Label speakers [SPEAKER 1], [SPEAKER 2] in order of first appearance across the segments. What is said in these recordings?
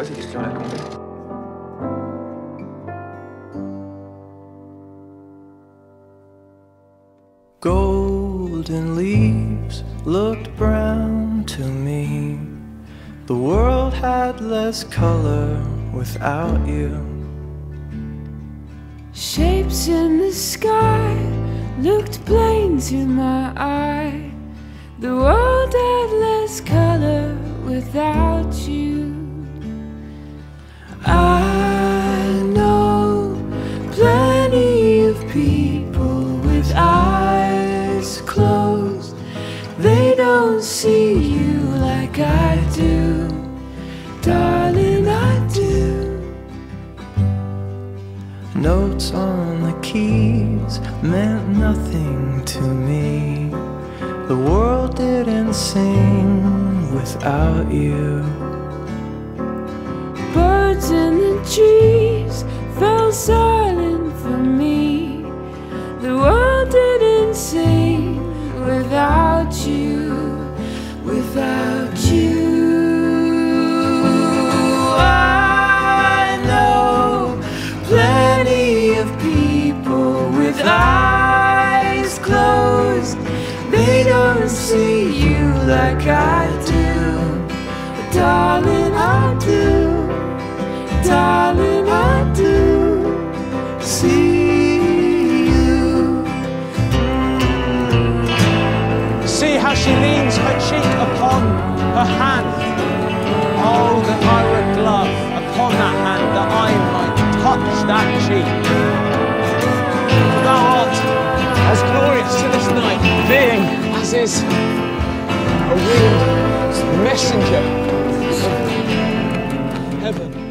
[SPEAKER 1] quoi là Golden leaves looked brown to me. The world had less color without you.
[SPEAKER 2] Shapes in the sky looked plain to my eye. The world had less color without you. You like I do, darling. I do.
[SPEAKER 1] Notes on the keys meant nothing to me. The world didn't sing without you.
[SPEAKER 2] Birds in the trees fell silent Don't see you like I do, darling, I do. Darling, I do see you.
[SPEAKER 3] See how she leans her cheek upon her hand. Oh, that I were a glove upon that hand, that I might touch that cheek. Thou art as glorious to this night, being as is a winged messenger of heaven.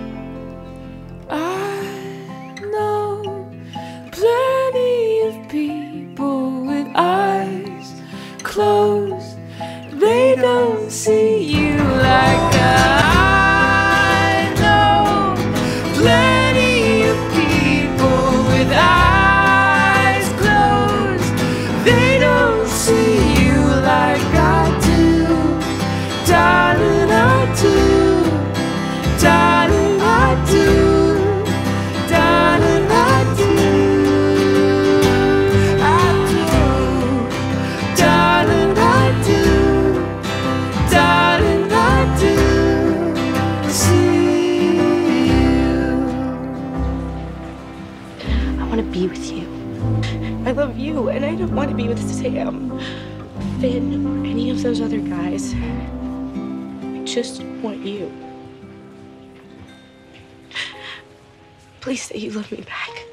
[SPEAKER 4] Want to be with you. I love you, and I don't want to be with Sam, Finn, or any of those other guys. I just want you. Please say you love me back.